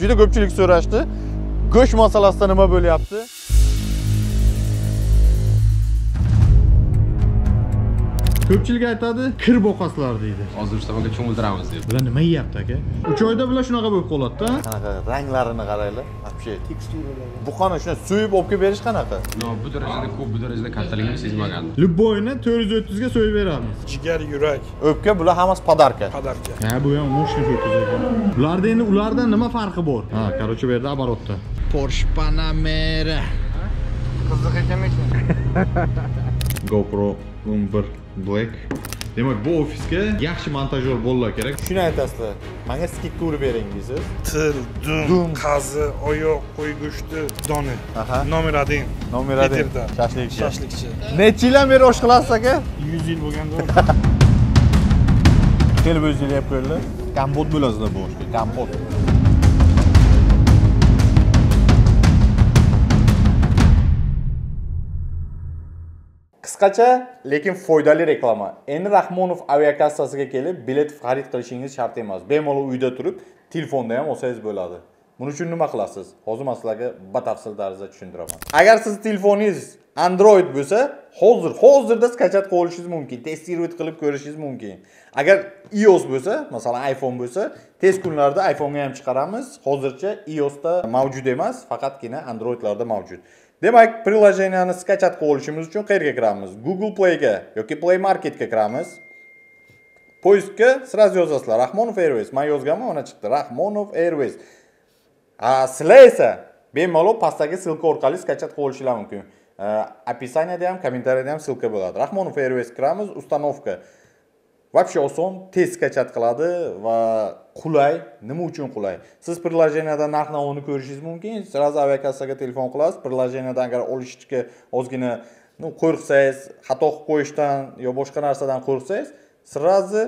juda ko'pchilik so'rashdi go'sht masalasida nima bo'lyapti ko'pchilik aytadi kir boqasizlar deydi. Hozir ustamaga cho'mildiramiz deb. Bular nima yeyapti aka? Uch oyda bular shunaqa bo'lib qoladida. Qanaqa ranglarini qaranglar. Вообще buqani shuni so'yib olib kelib berish qanaqa? No bu darajada ko'p bu darajada kattaligini sezmagandim любойni to'rt yuz o'ttizga so'yib beramiz. Jigar yurak. O'pka bular hammasi podarka. Podarka. Ha bu ham мощный o'ttiz ekan bularda endi ulardan nima farqi bor? Ha короче bu yerda оборотda porsche panamera. Qiziq ekan gopro 11 black. Demak bu ofisga yaxshi montajyor bolalar kerak. Shuni aytasizlar. Manga skidka urib bering deysiz. Til dum Dum. qazi oyoq qo'y go'shti doni. Aha. nomer один nomer Peterda. shashlikchi shashlikchi necha yildan beri osh qilasiz aka? Yuz yil bo'lganda kelib o'zingiz yeb qo'yinglar kompot bo'lasizlar bu oshga kompot qisqacha lekin foydali reklama. Endi rahmonov aviakassasiga kelib bilet xarid qilishingiz shart emas. Bemalol uyda turib telefonda ham olsangiz bo'ladi. Buning uchun nima qilasiz? Hozir man sizlarga batafsil tarzda tushuntiraman. Agar sizni telefoningiz android bo'lsa hozir hozirda skachat qilib olishingiz mumkin testировать qilib ko'rishingiz mumkin. Agar ios bo'lsa masalan iphone bo'lsa tez kunlarda iphonega ham chiqaramiz. Hozircha iosda mavjud emas faqatgina androidlarda mavjud. Demak приложениyani skachat qilib olishimiz uchun qayerga kiramiz google playga yoki play marketga kiramiz poyezddga сразу yozasizlar rahmonov airways. Man yozganman mana chiqdi rahmonov airways. A sizlar esa bemalol pastdagi silka orqali skachat qilib olishinglar mumkin Opisaniyada ham kommentariyada ham silka bo'ladi rahmonov airways kiramiz установка. Вообще oson tez skachat qiladi va qulay nima uchun qulay siz приложениyadan narx navoni ko'rishingiz mumkin сразу aviakassaga telefon qilasiz приложениyadan agar olishga ozgina ну qo'rqsangiz xato qilib qo'yishdan yo boshqa narsadan qo'rqsangiz сразу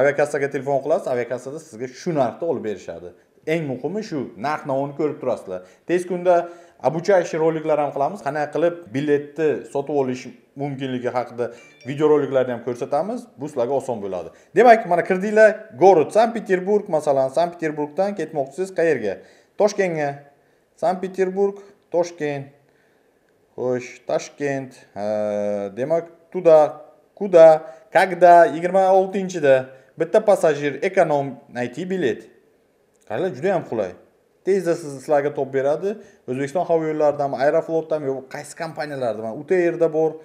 aviakassaga telefon qilasiz aviakassada sizga shu narxda olib berishadi eng muhimi shu narx navoni ko'rib turasizlar tez kunda обучающий roliklar ham qilamiz qanaqa qilib biletni sotib olish mumkinligi haqida videoroliklarni ham ko'rsatamiz. Bu sizlarga oson bo'ladi. Demak mana kirdinglar город sankt peterburg masalan sankt peterburgdan ketmoqchisiz qayerga? Toshkentga. Sankt peterburg toshkent. Xo'sh toshkent. Demak туда куда когда yigirma oltinchida bitta passajir ekonom найти bilet. Qaranglar juda ham qulay. Tezda sizlarga topib beradi. O'zbekiston havo yo'llaridami aeroflotdami yo qaysi kompaniyalarda? Utr bor.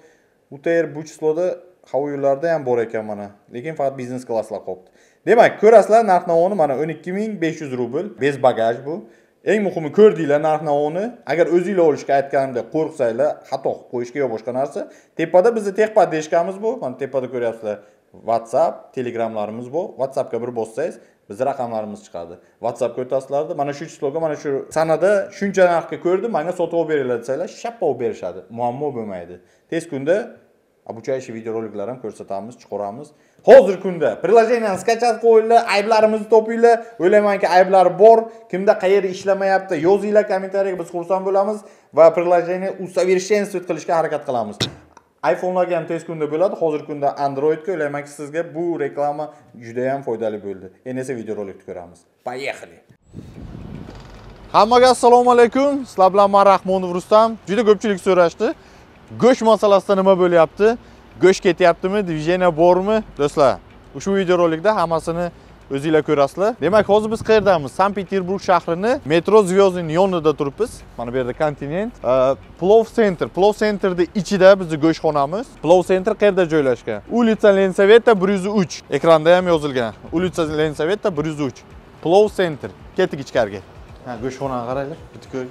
Utr bu числоda havo yo'llarida ham bor ekan mana. Lekin faqat biznes klasslar qolibdi demak ko'rasizlar narx navoni mana o'n ikki ming besh yuz rubl. Bez bagaj bu. Eng muhimi ko'rdinglar narx navoni. Agar o'zinglar olishga aytganimdek qo'rqsanglar xato qilib qo'yishga yo boshqa narsa. Tepada bizni texpad deyishganimiz bu. Mana tepada ko'ryapsizlar whatsapp telegramlarimiz bor whatsappga bir bossangiz bizni raqamlarimiz chiqadi. Whatsappga o'tasizlarda mana shu числоga mana shu sanada shuncha narxga ko'rdim manga sotib olib beringlar desanglar shappa olib berishadi. Muammo bo'lmaydi. Tez kunda обучающий videoroliklar ham ko'rsatamiz chiqaramiz hozir kunda приложениyani skachat qo'yinglar ayblarimizni topinglar o'ylaymanki ayblar bor kimda qayerda ishlamayapti yozinglar kommentariyaga biz xursand bo'lamiz va приложение усовершенствовать qilishga harakat qilamiz iphonelarga ham tez kunda bo'ladi hozirgi kunda androidga o'ylaymanki sizga bu reklama juda ham foydali bo'ldi endi esa videorolikni ko'ramiz поехали! Hammaga assalomu alaykum sizlar bilan man rahmonov rustam juda ko'pchilik so'rashdi go'sht masalasida nima bo'lyapti? Go'sht ketyaptimi? Движение bormi? Do'stlar ushbu videorolikda hammasini o'zinglar ko'rasizlar. Demak hozir biz qayerdamiz sankt peterburg shahrini metro звездный yonida turibmiz. Mana bu yerda kontinent. Plov center. Plov centerni ichida bizni go'shtxonamiz. Plov center qayerda joylashgan? Улица ленсовета bir yuz uch. Ekranda ham yozilgan. Улица ленсовета bir yuz uch. Plov center. Ketdik ichkariga. Ha go'shtxonani qaranglar bitta ko'y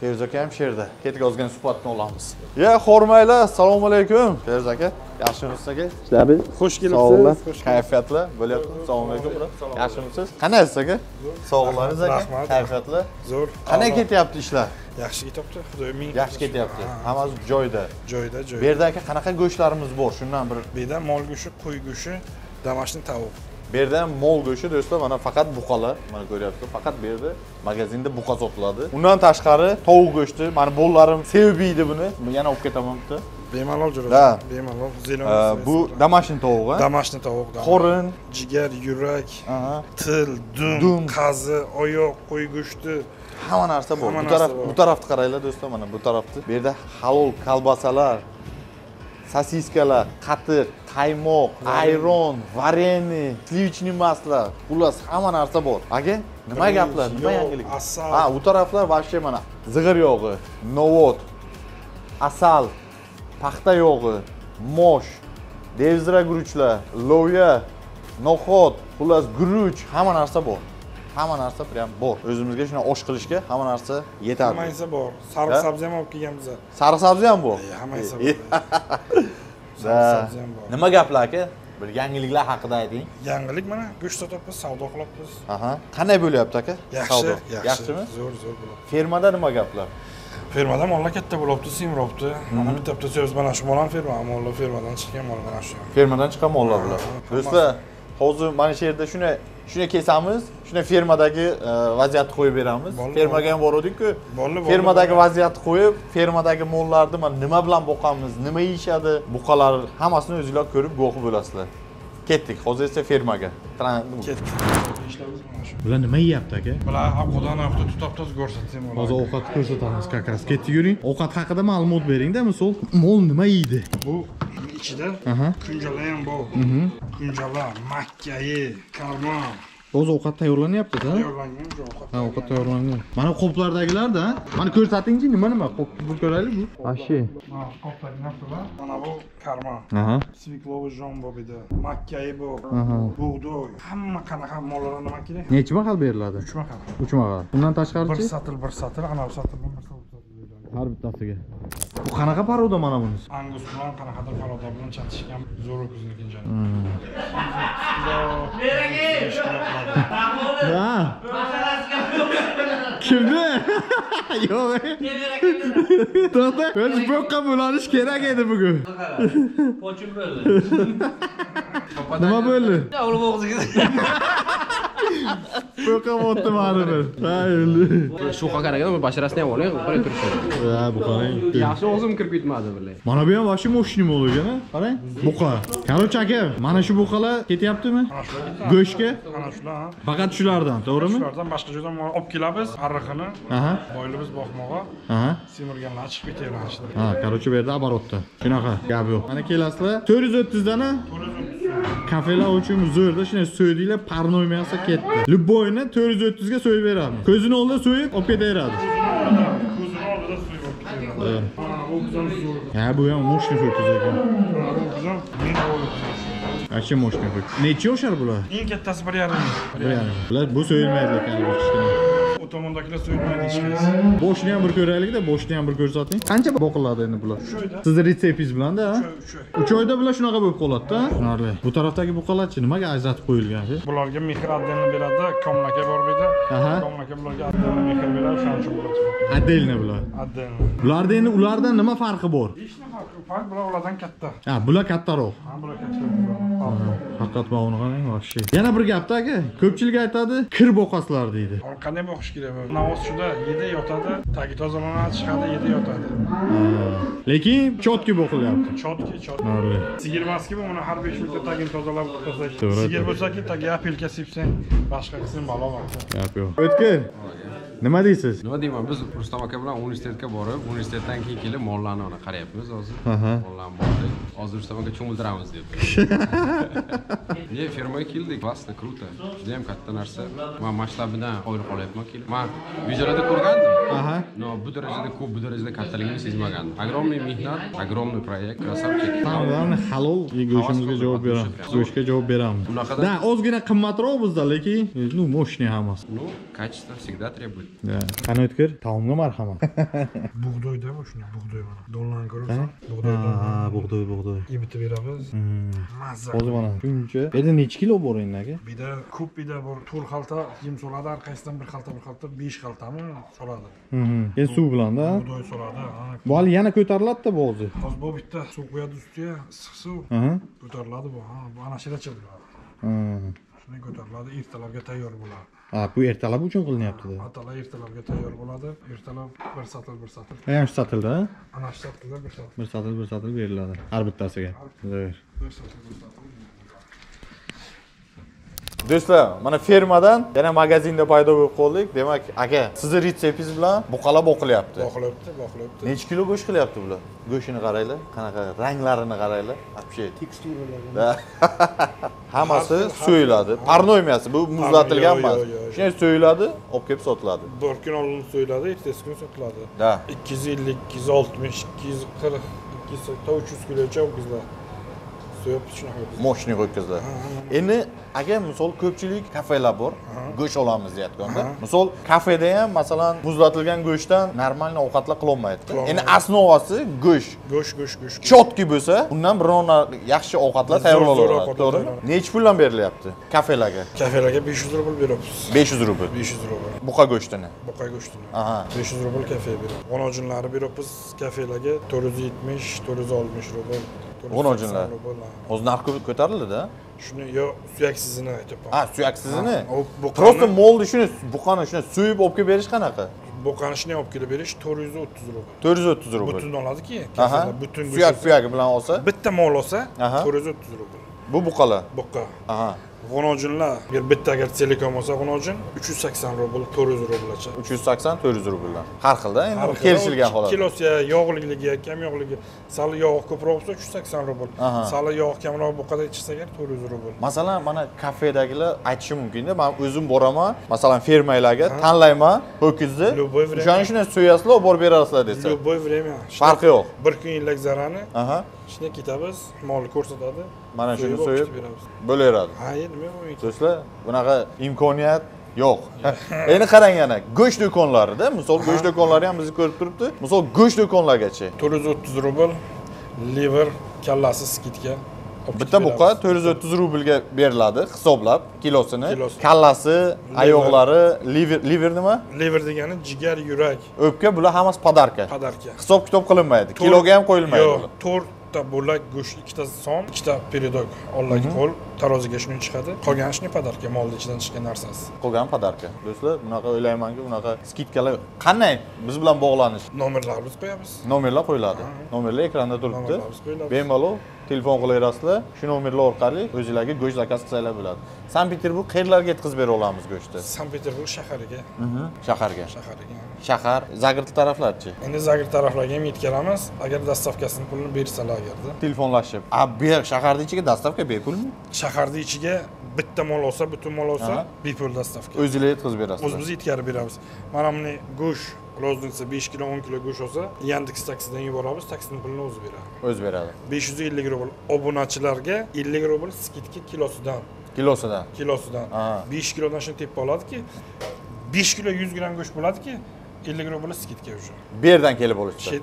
Feruz aka ham shu yerda. Ketdik ozgina suhbatni olamiz. Ya, xormaylar, assalomu alaykum. Feruz aka, yaxshimisiz aka? Ishlabi? xush kelibsiz Kayfiyatlar bo'lyapti. Assalomu alaykum. Yaxshimisiz? Qanaqasiz aka? Sog'liqlaringiz aka? Rahmat. Kayfiyatlar. zo'r Qanday ketyapti ishlar? yaxshi ketyapti xudoyo ming Yaxshi ketyapti. Hammasi joyida. joyida Bu joyida yerda aka qanaqa go'shtlarimiz bor? Shundan bir bu yerda mol go'shti qo'y go'shti домашний tovuq Bu yerda ham mol go'shti do'stlar, mana faqat buqalar, mana ko'ryapsiz, faqat bu yerda magazinda buqa sotiladi. Undan tashqari tovuq go'shti, mana bolalarim sevib yeydi buni. Yana olib ketaman bitta. bemalol Да. jo'rajon bemalol Э, zеленый bu домашний tovuq a домашний tovuq да. qorin jigar yurak aha, til dum, Dum. qazi oyoq qo'y go'shti hamma narsa bor Hamma bu narsa taraf bor. bu tarafni qaranglar do'stlar mana bu tarafni bu yerda halol kolbasalar sosiskalar qatiq qaymoq ayron vareniy sливочный масло xullas hamma narsa bor. Aka nima gaplar? Nima yangilik? asal. ha u taraflar вообще mana. Zig'ir yog'i novot asal paxta yog'i mosh devzira guruchlar lo'ya no'xat xullas guruch hamma narsa bor. Hamma narsa прям bor. O'zimizga shuna osh qilishga hamma narsa yetadi hammasi bor. Sariq sabzi ham olib kelganmiz. Sariq sabzi ham bor. Hammasi E, bor sabzi ham bor. Nima gaplar aka bir yangiliklar haqida ayting. Yangilik mana go'sht sotyapmiz savdo qilyapmiz aha. Qanday bo'lyapti aka? Yaxshi yaxshimi? Zo'r zo'r bo'lyapti. Fermada nima gaplar? Fermada mollar katta bo'lyapti semiryapti mana bitta bitta so'z mana shu mol ham ferma mollar fermadan chiqqan mol mana shu. Fermadan chiqqan mollar bular. do'stlar hozir mana shu yerda shuni shuni kesamiz shuni fermadagi e, vaziyatni qo'yib beramiz. Fermaga ham boruvdik-ku. Fermadagi vaziyatni qo'yib fermadagi mollarni mana nima bilan boqamiz nima yeyishadi buqalar hammasini o'zinglar ko'rib guvohi bo'lasizlar. Ketdik. Hozir esa fermaga Tran- ketdi ishlarimiz mana shu bular nima yeyapti aka? Bular xudodan yoqda tutabmiz ko'rsatsam hozir bo'ladi ovqat ko'rsatamiz как раз ketdik yuring. Ovqat haqida ma'lumot beringda misol. Mol nima yeydi? Bu ichida Aha. kunjala ham bor kunjala makkayi karmon hozir ovqat tayyorlanyapti-da tayyorlangan shu ovqat ha ovqat tayyorlangan mana qoplardagilarda mana ko'rsatingchi nima nima qop bu ko'raylik bu вообще Ha, qopdagi narsalar mana bu karmon aha sviklovi jon bor bu yerda makkayi bor Aha. bug'doy hamma qanaqa mollar nima kerak nechi mahal beriladi uch mahal uch mahal undan bir tashqarichi satil bir satil anavi satil bir satil har bittasiga bu qanaqa paroda mana bunisi angus bilan qanaqadir paroda bilan chatishgan zo'r o'kiznikin joni ha? Kimni yo'q to'xta o'zi boqqa bo'lanish kerak edi bugun Pochim bo'ldi. nima bo'ldi Yavrum og'ziga. Bu Ko'qamoqni baribir. Shu haqaraga basharasini ham olay, qarang turishadi. Ha, bu qarang. Yaxshi o'zim kirib ketmadi bular. Mana bu ham vashi moshni bo'lgan, qarang. Buqa. Короче, aka, mana shu buqalar ketyaptimi? Go'shtga? Mana shular. Faqat shulardan, to'g'rimi? Shulardan boshqa joydan olib kelamiz, arrig'ini. Aha. Boyligimiz boqmog'i. Aha. Simirganlar chiqib ketaveradi. Ha, короче, bu yerda oborotda. Shunaqa gap yo'q. Mana kelasizlar. 430 dana? 430 Kafela uçum zırdı. Şimdi söylediğiyle paranoyma yasak etti. Lüboyna törüz ötüzge söyle ver abi. Közün oğlu söyleyip o pederi adı. Közün oğlu da söyleyip o pederi adı. Ha bu ya moşni ötüzek. Aşı moşni ötüzek. Neçi yoşar bular? En kattası bir yarim. Bir yarim. Bular bu söylemeydi kendi bir kişinin. U tomondagilar so'yilmaydi hech qaysi boshni ham bir ko'raylikda boshni ham bir ko'rsating qancha boqiladi endi bular? Uch oyda. Sizni retseptingiz bilanda uch oy uch oy uch oyda bular shunaqa bo'lib qoladida tushunarli. Bu tarafdagi buqalarchi nimaga ajratib qo'yilgan? Bularga mehr отдельно beradi komlaka bor bu yerda komlaka bularga отдельно mehr beradi o'shaning uchun bular отдельно bular? Отдельно bularda endi ulardan nima farqi bor? Hech nima farqi farq bular ulardan katta. Ha bular kattaroq. Ha bular katta bular. haqiqat buni qarang вообще yana bir gapda aka ko'pchilik aytadi kir boqasizlar deydi. Qanday boqish kerak navoz shuda yedi yotadi tagi tozalanadi chiqadi yedi yotadi lekin chotki boqilyapti chotki chot tushunarli sigir emaski bu mana har besh minutda tagini tozalab tashlash sigir bo'lsaki tagiga apelka sepsang boshqa qilsang balo gap yo'q o'tkir nima deysiz Nima deyman, biz Rustam aka bilan universitetga borib, universitetdan keyin kelib mollarni mana qarayapmiz hozir. Mollarni bordik. Hozir Rustam aka cho'mildiramiz deb. Ne, fermaga keldik. Klassno, kruto. Juda ham katta narsa. Men masshtabidan qoyil qolyapman kelib. Men videolarda ko'rgandim. Darajada ko'p, bu darajada kattaligini sezmagandim. Огромный mehnat, огромный proyekt, красавчик. Hamlarni halol go'shtimizga javob beramiz go'shtga javob beramiz Bunaqada- да ozgina qimmatroq bizda lekin ну мощный hammasi Ну, качество всегда требует. Да. qani o'tkir taomga marhamat bug'doyda bu shunday bug'doy mana donlarni ko'ryapsan bug'doy bug'doy bug'doy ibitib beramiz mazza hozir mana shuncha bu yerda necha kilo bor endi aka bu yerda ko'p bu yerda bor to'rt xalta yem soladi har qaysidan bir xalta bir xalta besh xaltami soladi endi suv bilanda bug'doy soladi bu hali yana ko'tariladida bu hozir hozir bu bitta suv qo'yadi ustiga issiq suv ko'tariladi bu ha bu ana shida chiqadi Ha. Shunday ko'tariladi, ertalarga tayyor bo'ladi. ha bu ertalab uchun qilinyaptida Atalar ertalarga tayyor bo'ladi. Ertalab bir satil bir satil. ham shu sotildi a? Ana shu satilda bir satil. bir sotil bir sotil beriladi har bittasiga. Bir satil bir satil. Do'stlar mana fermadan yana magazinda paydo bo'lib qoldik demak aka sizni retseptingiz bilan buqalab o'qilyapti Boqilyapti, boqilyapti. necha kilo go'sht qilyapti bular go'shtini qaranglar qanaqa ranglarini qaranglar вообще Teksturalari. Da. hammasi so'yiladi parnoy emas bu muzlatilgan emas shunday so'yiladi olib kelib sotiladi Bir kun oldin so'yiladi, ertasi kun sotiladi. da 250, 260, 240, 280, 300 kilocha ho'kizlar. So'yib shunaqa moshina ho'kizlar endi agar misol ko'pchilik kafelar bor go'sht olamiz deyotganda misol kafeda ham masalan muzlatilgan go'shtdan normalniy ovqatlar qilolmaydi endi основasi go'sht Go'sht, go'sht, go'sht. chotki bo'lsa undan biror yaxshi ovqatlar ovqatlar to'g'rimi necha puldan berilyapti kafelarga Kafelarga 500 rubl beryapmiz. 500 rubl 500 rubl. buqa go'shtini Boqa go'shtini. aha 500 rubl kafega beryapmiz. G'onojinlari beryapmiz kafelarga 470, 460 rubl. 480 G'onojinlar? rubl, ha. hozir narxi ko'tarildida Shuni yo suyaksizini aytyapman. ha suyaksizini Ha, o buqani- просто molni shuni buqani shuni so'yib olib kelib berish qanaqa Boqani shuni olib kelib berish 430 rubl. 430 rubl Butun oladiki, aha kafelar butun suyak go'sht. suyagi bilan olsa Bitta mol olsa Aha. 430 rubl. bu buqalar Boqa. aha G'onojinlar agar bitta agar telekom olsa g'onojin 380 rubl, 400 rublacha. 380 400 rubldan har xilda endi kelishilgan holat Kilosi yog'liligi, kam yog'ligi. Sal yog' ko'proq bo'lsa 380 rubl. Aha. Sal yog' kamroq bo'lganda ichsa agar 400 rubl. masalan mana kafedagilar aytishi mumkinda man o'zim boraman masalan fermalarga tanlayman ho'kizni o'shani shunday so'yasizlar olib borib berasizlar desa Любой время. farqi yo'q Bir kun yillik zarani shunday ketamiz, molni ko'rsatadi. Mana shuni so'yib- bo'laveradi Ha, nima bo'lmaydi. do'stlar bunaqa imkoniyat yo'q endi qarang yana go'sht do'konlarida misol go'sht do'konlari ham bizni ko'rib turibdi misol go'sht do'konlargacha 430 rubl liver kallasi skidga. olib bitta buqa beramiz. 430 rublga beriladi hisoblab kilosini Kilosi. kallasi oyoqlari liver liver nima Liver degani jigar, yurak, o'pka bular hammasi podarka padarka. hisob kitob qilinmaydi kiloga ham qo'yilmaydi Yo'q, ular. To'rtta bo'lak go'sht, ikkita son, ikkita peredok, ollaki qo'l, taroziga shuni chiqadi. Qolgani shuni padarka, molni ichidan chiqqan narsasi. qolgan podarka. Do'stlar bunaqa o'ylaymanki bunaqa skidkalar qanday? Biz bilan bog'lanish. Nomerlarni biz qo'yamiz. nomerlar qo'yiladi. Nomerlar ekranda turibdi. Bemalol telefon qilaverasizlar shu nomerlar orqali o'zinglarga go'sht zakaz qilsanglar bo'ladi. Sankt peterburg qayerlarga yetkazib bera olamiz go'shtni? Sankt Peterburg shahariga, shaharga. Shahariga. shahar zagrt taraflarchi? Endi Zagreb taraflarga ham yetkazamiz, agar dastavkasini pulini bersalar agarda. telefonlashib. A bu yoq shaharni ichiga dastavka bepulmi Shaharni ichiga bitta mol olsa, butun mol olsa, bepul dastavka. o'zinglar yetkazib berasizlar O'zimiz yetkazib beramiz. Mana buni go'sht rozniца 5 kilo 10 kilo go'sht olsa, Yandex taksidan yuboramiz, taksining pulini o'zi beradi. o'zi beradi 550 rubl obunachilarga 50 rubl skidka kilosidan, kilosidan kilosidan. 5 kilodan shuni tepib oladiki, 5 kilo 100 gramm go'sht bo'ladiki, 50 rubl skidka уже. bu yerdan kelib olishdi Şey,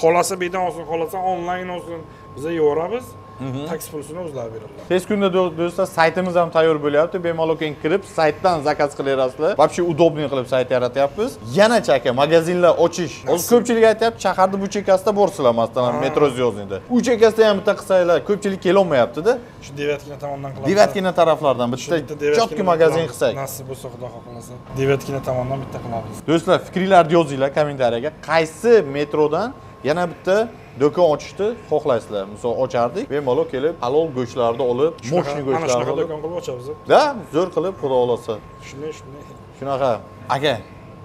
xolasa bedan olsin, xolasa onlayn olsin, biza yuboramiz. Taksi pulisini o'zlari beradilar. tez kunda do- do'stlar saytimiz ham tayyor bo'lyapti. Bemalol keyin kirib saytdan zakaz qilaverasizlar вообще удобный qilib sayt yaratyapmiz. Yana chaka magazinlar ochish. Hozir ko'pchilik aytyapti shaharni bu chekkasida borsizlar masalan metro звездныйda u chekkasida ham bitta qilsanglar ko'pchilik kelolmayaptida. Shu Devatkina tomondan qilamiz. devatkina taraflardan bitta chotki magazin qilsak. Nasib bo'lsa xudo xohlasa. Devatkina tomondan bitta qilamiz. do'stlar fikringlarni yozinglar kommentariyaga. Qaysi metrodan yana bitta do'kon ochishni xohlaysizlar misol ochardik bemalol kelib halol go'shtlarni olib moshni shunaqa go'shtlarni olib do'kon qilib ochamiz. da zo'r qilib xudo xohlasa Shunday shunday. shunaqa aka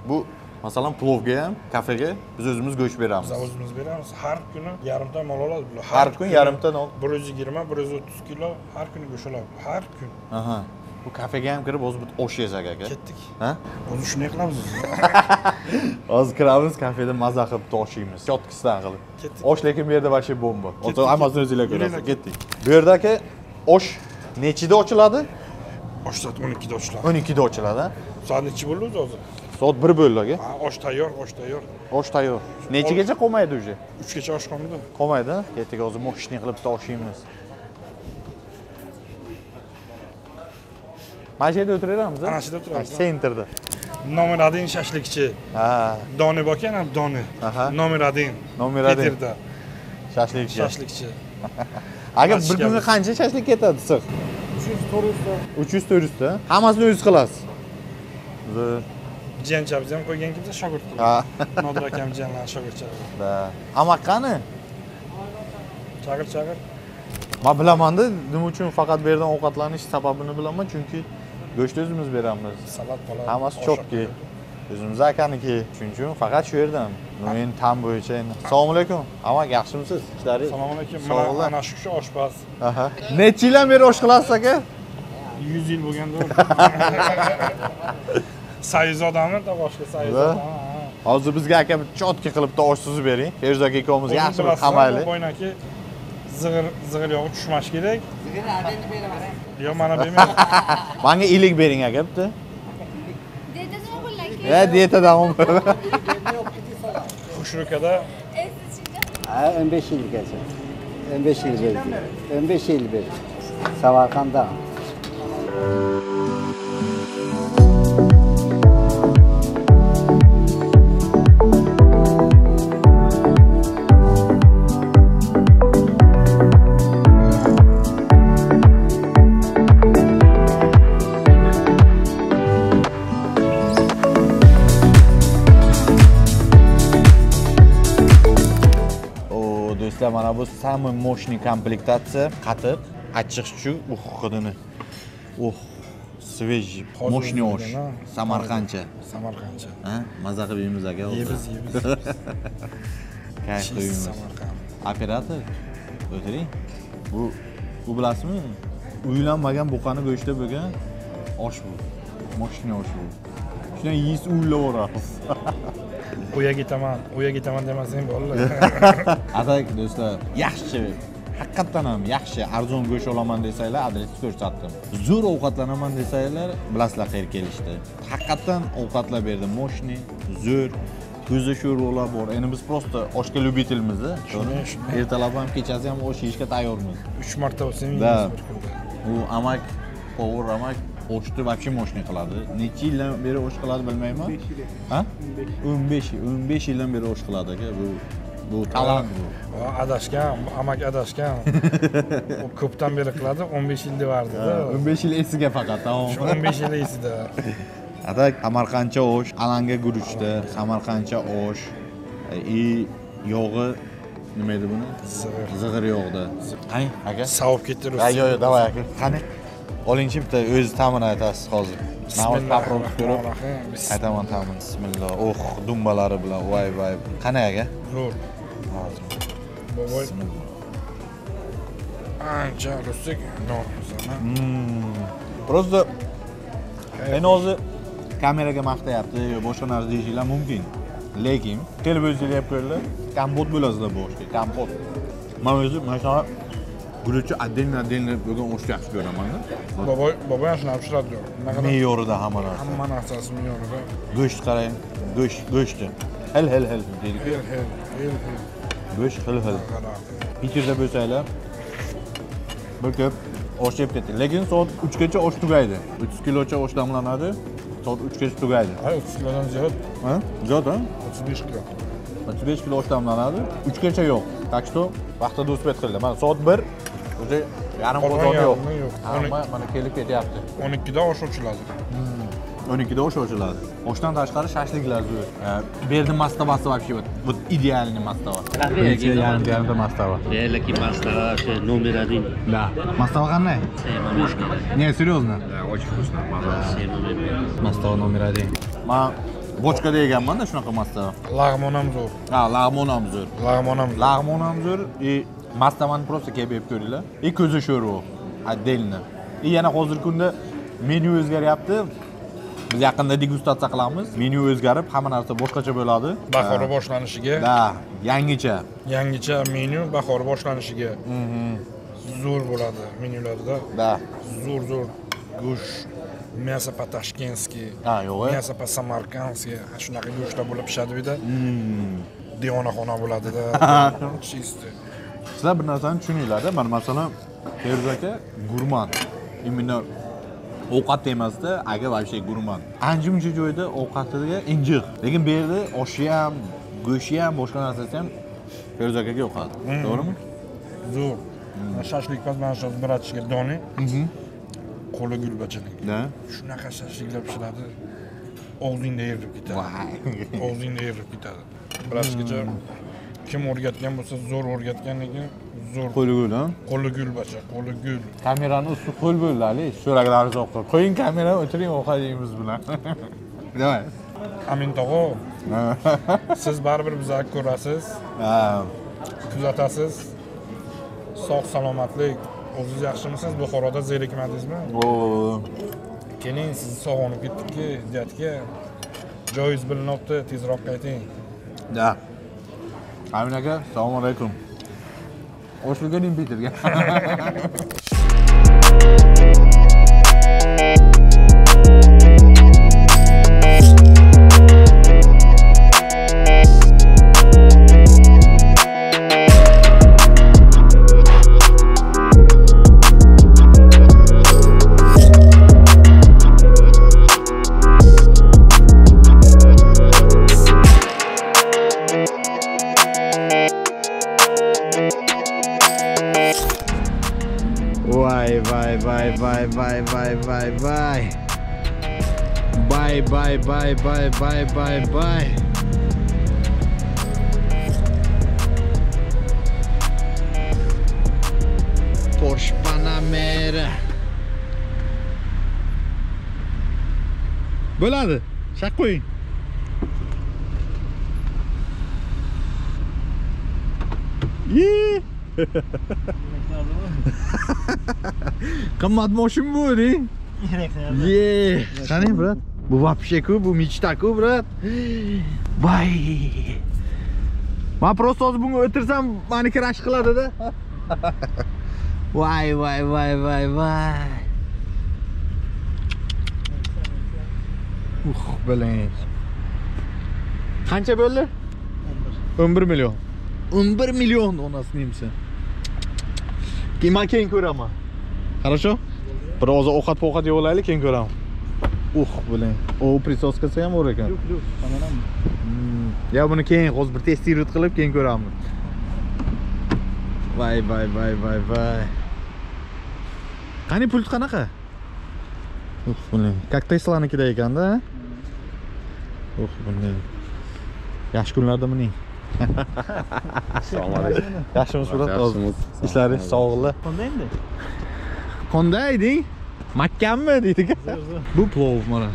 bu masalan plovga ham kafega biz o'zimiz go'sht beramiz Biz o'zimiz beramiz. Har kuni yarimta mol oladi bular. har kun yarimta non 120, 130 kilo har kuni go'sht oladi. Har kun. aha bu kafega ham kirib o'zi bitta osh yesak aka Ketdik. ha O'zi shunday qilamiz. biz. hozir kiramiz kafeda maza qilib bitta osh yeymiz chotkisidan qilib Ketdik. osh lekin bu yerda вообще bomba hammasini o'zinglar Yuringlar, ko'rasiz ketdik bu yerda aka osh nechida ochiladi Osh soat 12da ochiladi. 12da ochiladi ha? Soat nechi bo'ldi o'zi hozir? soat 1 bo'ldi aka Ha, osh tayyor, osh tayyor. osh tayyor nechagacha qolmaydi уже 3 gacha osh qolmadi. qolmaydi ha? ketdik hozir moshni qilib bitta osh yeymiz mana shu yerda o'tiraveramiz Ana shu yerda o'tiramiz, sentrda Nomer 1 shashlikchi. ha. Doni bor ekan, Doni. Aha. Nomer 1. Nomer один. Peterda. Shashlikka shashlikchi. aka bir kunga qancha shashlik ketadi issiq? 300 400 300 400 ta hammasini o'zingiz qilasiz. Zo'r. Jiyanchamizni ham qo'ygan kimsa shogird ha. Nodir akam jiyanlarni shogirdchilari da amak qani? Chaqir chaqir man bilamanda nima uchun faqat bu yerdan ovqatlanish sababini bilaman chunki go'sht o'zimiz beramiz. Salat polat hammasi chopki. o'zimiz akaniki shuning uchun faqat shu yerdan. Men tam bo'yicha endi. Assalomu alaykum. Amak yaxshimisiz ishlaringiz? Assalomu alaykum. Sog'lar. mana ana shu kishi oshpaz. Necha yildan beri osh qilasiz aka? 100 yil bo'lganda sayyoz odammi boshqa sayyoz Va? odam ha. hozir bizga aka chotka qilib osh suzib bering. Feruza aka ikkovimiz O'zingiz yaxshi bir bilasizlar, qamaylik bu bo'ynaki zig'ir zig'ir yog'i tushmash kerak yo'q mana bermayman manga ilik bering aka bitta Dede nima bo'larkan? e diyetadan Xushrukada Esiz chiqdi. Ha, 15 yilgacha. 15 yil berdi. 15 yil berdi. Samarqandda. Bu самый мощный komplektatsiya qatiq achchiq chuchuk uh hidini uh свежий мощный osh samarqandcha samarqandcha ha maza qilib yeymiz aka yeymiz yeymiz kayf qilib yeymiz operator o'tiring bu bu bilasizmi uylanmagan buqani go'shti bo'lgan osh bu мощный osh bu shundan yeysiz uylayverasiz u yerga ketaman u yerga ketaman demasang bo'ldi. Atak do'stlar yaxshi. Haqiqatdan ham yaxshi. Arzon go'sht olaman desanglar adresni ko'rsatdim zo'r ovqatlanaman desanglar bilasizlar qayerga kelishdi. Haqiqatdan ovqatlar berdi мощный zo'r. Ko'za sho'rvalar bor. Endi biz просто oshga любительmizda Shunday, shunday. ertalab ham kechasi ham osh yeyishga tayyormiz. Uch marta bo'lsa Да. u amak povur amak oshni вообще мощный qiladi. Necha yildan beri osh qiladi bilmayman. Ha? O'n besh yil o'n besh yildan beri osh qiladi aka. Bu bu talant bu. Adashgan amak adashgan. Ko'pdan beri qiladi 15 yil devardida o'n besh yil esiga faqat tamom shu 15 yil esida. Atak samarqandcha osh alanga guruchda samarqandcha osh. И yog'i nima edi buni? Zig'ir. zig'ir yog'da. Qani aka? Savib ketdi Ha, yo'q yo'q давай aka. Qani olingchi bitta o'zi ta'mini aytasiz hozir. Navbat попробовать ko'rib aytaman ta'min bismillah. Oh dumbalari bilan voy voy qani aka? Zo'r. Ancha rustik nomusana просто endi hozir kameraga maqtayapti. Yo boshqa narsa deyishinglar mumkin. Lekin kelib o'zinglar yeb ko'ringlar. Kompot bo'lasizlar bu kompot. Man o'zi mana shunaqa guruchni отдельно отдельно bo'lgan oshni yaxshi ko'ramanda boboy boboy ham shunaqa pishiradi me'yorida hamma narsa hamma narsasi me'yorida go'sht qarang go'sht hil hil hil deydiku hel hel hel hel go'sht hil hil. Peterda bo'lsanglar bir ko'p osh yeb ketdik lekin soat uchgacha osh tugaydi o'ttiz kilocha osh damlanadi soat uchgacha tugaydi Ay 30 kilodan ziyod ha? Ziyod ha? 35 kilo. O'ttiz besh kilo osh damlanadi uchgacha yo'q так что vaqtida uspet qildi mana soat bir уже yarim qozon yo'q. hamma mana kelib ketyapti. 12da osh ochiladi. O'n ikkida osh ochiladi. Oshdan tashqari shashliklar bu yerda mastavasi вообще вот вот идеальный mastava yarim yarimta mastava Реально мастера вообще номер один. да. Mastava qanday Пушка. не серьезно Да, очень вкусно. Mastava номер один man bochkada yeganmanda shunaqa mastava lag'mon ham zo'r ha lag'mon ham zo'r lag'mon ham zo'r lag'mon ham zo'r и mastavani просто kelib yeb ko'ringlar и ko'za sho'rva отдельно и yana hozirgi kunda menyu o'zgaryapti. Biz yaqinda degustatsiya qilamiz. Menyu o'zgarib hamma narsa boshqacha bo'ladi. Bahori boshlanishiga. Да yangicha. Yangicha menyu bahor boshlanishiga. Zo'r bo'ladi menyularda. Да zo'r zo'r. Go'sht мясо по tashkentskiy ha yo'q мясо по samarkandskiy shunaqa go'shtlar bo'lib pishadi bu yerda devonaxona bo'ladida чистый sizlar bir narsani tushuninglarda. Mana masalan feruz aka gurman именно ovqat emasda aka вообще gurman ancha muncha joyda ovqatiga injiq. Lekin bu yerda oshi ham go'shti ham boshqa narsasi ham feruz akaga yoqadi. To'g'rimi? Zo'r. Shashlik pas mana shu bratishga doni. Qo'li gulbachaning Da. shunaqa shashliklar pishiradi. Og'zingda erib ketadi. Og'zingda erib ketadi. Bilasizgacha kim o'rgatgan bo'lsa zo'r o'rgatgan lekin zo'r Qo'li gul, qo'li gulbacha qo'li gul Kamerani usti qo'l bo'ldi, Ali. So'raklarni uzoq qo'y. Qo'ying kamerani, o'tiring ovqat yeymiz bilan. Davay. amin tog'o siz baribir bizani ko'rasiz Ha. kuzatasiz sog' salomatlik o'zingiz yaxshimisiz buxoroda zerikmadingizmi O. keling sizni sog'inib ketdikki dядька joyingiz bilinyapti tezroq qayting Da. Amin aka, assalomu alaykum. Hoş geldin vai, vai, vai, vai. Bye, bye, bye, bye, bye, bye, bye. Porsche Panamera. Bolada, chacuim. Ih! Yee! Qimmat moshin bu, deng. Ye, qarang, brat. Bu вообще-ku, bu mechta-ku, brat. Voy. Men просто hozir bunga o'tirsam, meni kirash qiladi-da. Voy, voy, voy, voy, voy. Uh, biling. Qancha bo'ldi? 11 million. 11 million onasini yemsa. Keyin men keyin ko'raman. Хорошо? Biroz ovqat povqat yeb olaylik, keyin ko'raman. Uh, biling. O prisoskasi ham bor ekan. Yo'q, yo'q, Hmm. Ya buni keyin hozir bir testировать qilib keyin ko'ramiz. Vay vay vay vay vay. Qani pult qanaqa? Uh, biling. Как Tesla'nikida ekanda. Uh, biling. Yaxshi kunlarda mining. Assalomu alaykum. Yaxshimisiz, brat? Yaxshimiz. Ishlaringiz sog'liqli. Qanday endi? Qanday deng? Mahkammi deydiku Bu plov mana.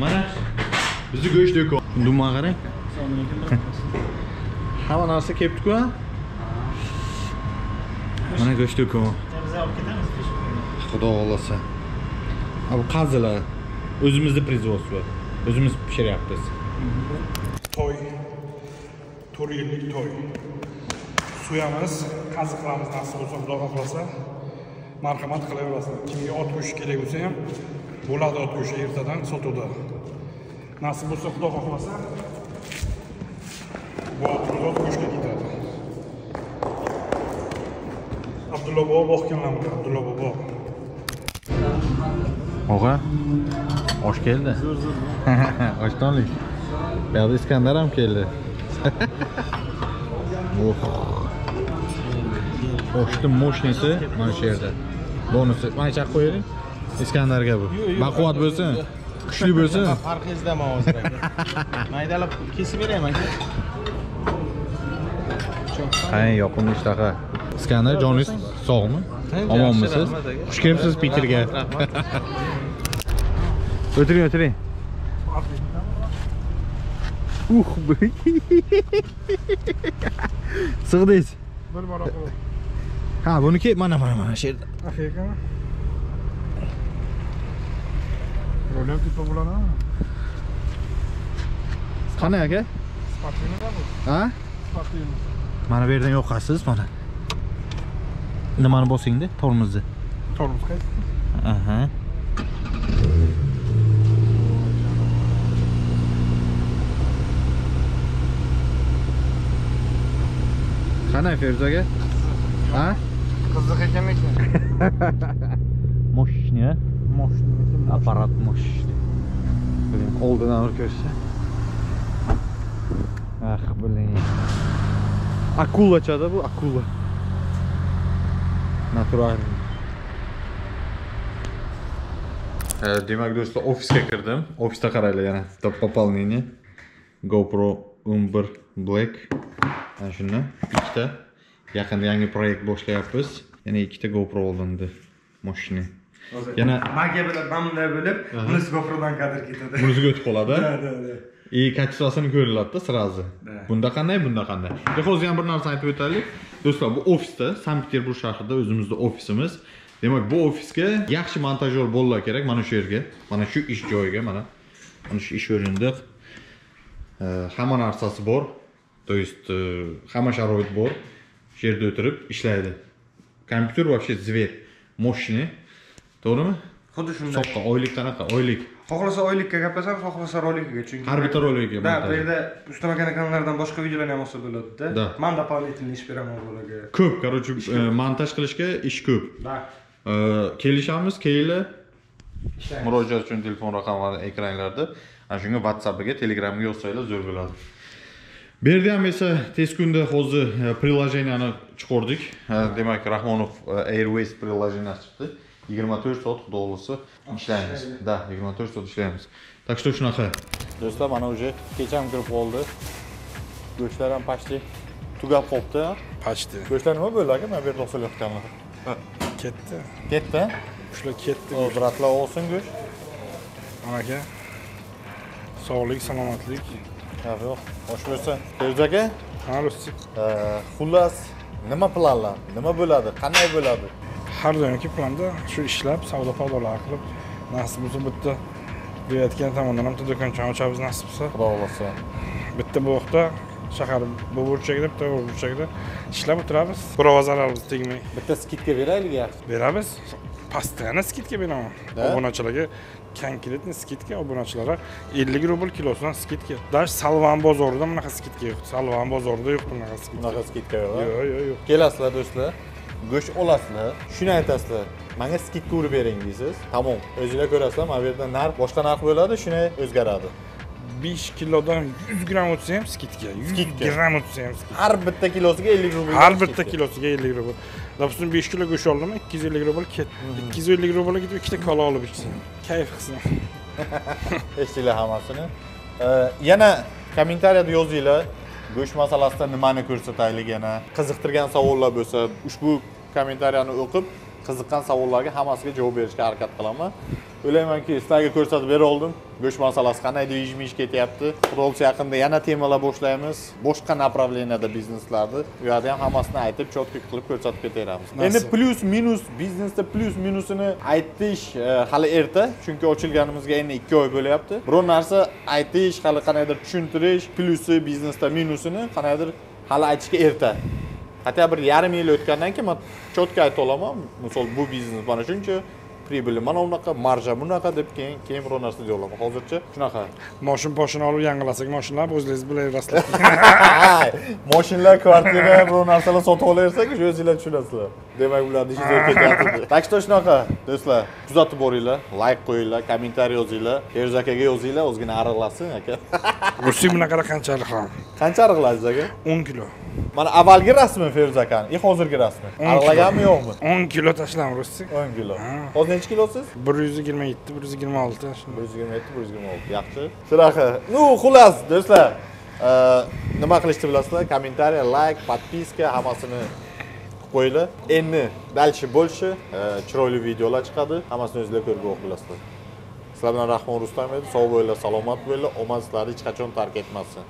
Mana bizni go'sht do'kon. Dumma qarang. Hamma narsa kelibdiku ha? Mana go'sht do'kon. Xudo xohlasa. Bu qazilar. O'zimizni производство. O'zimiz pishiryapmiz. to'y to'rt yillik to'y suyamiz qazi qilamiz nasib bo'lsa xudo xohlasa marhamat qilaverasizlar kimga ot go'shti kerak bo'lsa ham bo'ladi ot go'shti ertadan sotuvda nasib bo'lsa xudo xohlasa bu ot go'shtga ketadi abdulla bobo boqganlarmi abdulla bobo Og'a. Osh keldi. Oshtonlik. Bu yoqda Iskandar ham keldi. Oh. Oshni moshnisi mana shu yerda. Bonusi. Mana chaq qo'ying. Iskandarga bu. Baquvvat bo'lsin. Kuchli bo'lsin. Farqingizdaman hozir. Maydalab kesib berayman. Qani yoqimli ishtaha. Iskandar joningiz sog'mi? Omonmisiz? Xush kelibsiz Peterga. O'tiring, o'tiring. Uh, sig'dingiz. bir bora qilib Ha, buniki mana mana mana shu yerda. Afrikami? Rolyam tipa bo'ladimi? Qani aka? Sportvenida bu. Ha? Sportvenida. Mana bu yerdan yoqasiz mana. Nimani bosingda? Tormozni. Tormoz qaysi? Aha. Qanday Feruz aka? Ha? Qiziq ekan lekin. Moshni, Moshinaniki apparat moshni. Bilin, oldidan bir ko'rsa. Ah, bilin. Akulacha-da bu akula. Natural. Demak do'stlar, ofisga kirdim. Ofisda qaranglar yana bitta пополнение. GoPro 11 Black. Mana shundan ikkita. Yaqinda yangi proyekt boshlayapmiz. Yana ikkita GoPro olindi. Mashina. Yana Magiya bilan bunday bo'lib, bunisi GoProdan kadr ketadi. bunisiga o'tib qoladi. И качествосini ko'riladi-da сразу. Bunda qanday, bunda qanday. Hozir ham bir narsa aytib o'taylik. Do'stlar, bu ofisda, Sankt-Peterburg shahrida o'zimizda ofisimiz. Demak, bu ofisga yaxshi montajyor bolalar kerak mana shu yerga, mana shu ish joyiga, mana mana shu ish o'rindiq. E, hamma narsasi bor. То есть, hamma sharoit bor. Shu yerda o'tirib ishlaydi. Kompyuter вообще zверь, мощный. To'g'rimi? Xuddi shunday. Soqqa oylik qanaqa? Oylik. Xohlasa oylikka gaplashamiz, xohlasa rolikga, chunki Har bitta rolikga Da, montaj. bu yerda ustama kanallardan boshqa videolarni ham olsa bo'ladida. Da. Men дополнительный ish beraman ularga. Ko'p, короче, montaj qilishga ish ko'p. E, kelishamiz, keyin murojaat uchun telefon raqamlari ekranlarda. Ana shunga WhatsAppga, Telegramga yozsanglar zo'r bo'ladi. Bu yerda ham esa tez kunda hozir e, приложениyani chiqardik. Demak, Rahmonov e, Airways приложенияsi chiqdi. 24 soat xudo xohlasa ishlaymiz. Da, 24 soat ishlaymiz. Так что shunaqa. Do'stlar, mana уже kecham kirib qoldi. Go'shtlar ham почти tugab qolibdi. Почти. Go'shtlar nima bo'ldi aka? Mana bu yerda oxilayotganlar. Ketdi. Ketdi? Shular ketdi. O, bratlar olsin go'sht. Aka. Sog'lik, salomatlik. Ha, yo'q. Xo'sh bo'lsin. Feruz aka, xullas nima planlar? Nima bo'ladi? Qanday bo'ladi? Har doimgi planda shu ishlab, savdo savdolar qilib, nasib bo'lsa bitta bo'layotgan tomondan ham bitta do'konchani ochamiz nasib bo'lsa. Xudo xohlasa. Bitta bu yoqda shahar bu burchagida, bitta bu burchagida ishlab o'tiramiz. Birov zararimiz tegmay. Bitta skidka beraylik yaxshi. Beramiz. Постоянно skidka beraman. Obunachilarga конкретно skidka obunachilarga 50 rubl kilosidan skidka. Даже Salvan bozorida bunaqa skidka yo'q. Salvan bozorida yo'q bunaqa skidka. Bunaqa skidka yo'q. Yo'q, yo'q, yo'q. Kelasizlar do'stlar. Go'sht olasizlar. Shuni aytasizlar. Menga skidka urib bering deysiz. Tamom. O'zinglar ko'rasizlar, mana bu yerda narx boshqa narx bo'ladi, shuni o'zgaradi. 5 kilodan 100 gram o'tsa ham skidka. 100 Skidka. gram o'tsa ham. Har bitta kilosiga 50 rubl. Har bitta kilosiga 50 rubl. Допустим 5 kilo go'sht oldim, 250 rubl ket. 250 rublga gidib ikkita kola olib ichsin. Kayf qilsin. Eshitdinglar hammasini. Yana kommentariyada yozinglar. Go'sht masalasida nimani ko'rsataylik yana. Qiziqtirgan savollar bo'lsa, ushbu kommentariyani o'qib, qiziqqan savollarga hammasiga javob berishga harakat qilaman. O'ylaymanki, sizlarga ko'rsatib bera oldim. Go'sht masalasi qanday deyish ketyapti. Xudo xohlasa yaqinda yana temalar boshlaymiz. Boshqa направленияda bizneslarni. U yerda ham hammasini aytib, chotki qilib ko'rsatib ketaveramiz. Endi plyus minus biznesda plyus minusini aytish e, hali erta, chunki ochilganimizga endi 2 oy bo'lyapti. Biror narsa aytish, hali qanaydir tushuntirish, plyusi, biznesda minusini qanaydir hali aytishga erta. Hatto bir yarim yil o'tgandan keyin men chotki ayta olaman. Misol bu biznes mana shuncha pribili mana unaqa, marja bunaqa deb keyin keyin biror narsa deya olaman. Hozircha shunaqa. Moshin poshini olib yangilasak, moshinlar o'zingiz bilaverasizlar. Mashinalar, kvartira, biror narsalar sotib olaversak, shu o'zinglar tushunasizlar. Demak, ularni ishi zo'r ketyapti. Tak что shunaqa, do'stlar, kuzatib boringlar, layk qo'yinglar, kommentariy yozinglar, Feruz akaga yozinglar, o'zgina ariqlasin aka. Rustik bunaqalar qanchalik ham? Qancha ariqlaysiz aka? 10 kilo. Mana avvalgi rasmi Feruz akani, и hozirgi rasmi. Ariqlaganmi yo'qmi? 10 kilo tashlam Rustik. 10 kilo. Hozir necha kilosiz? 127, 126 shunday. 127, 126. Yaxshi. Shunaqa. Ну, xullas, do'stlar, e, nima qilishni bilasizlar? Kommentariy, like, подписка hammasini qo'yinglar. Endi дальше больше e, chiroyli videolar chiqadi. Hammasini o'zinglar ko'rib o'qilasizlar. Sizlar bilan Rahmon Rustam edi. Sog' bo'linglar, salomat bo'linglar. Omad sizlarni hech qachon tark etmasin.